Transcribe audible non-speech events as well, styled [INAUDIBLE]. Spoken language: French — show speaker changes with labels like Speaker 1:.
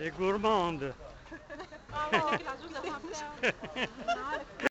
Speaker 1: Les gourmandes. [LAUGHS]